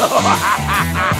ハハハハ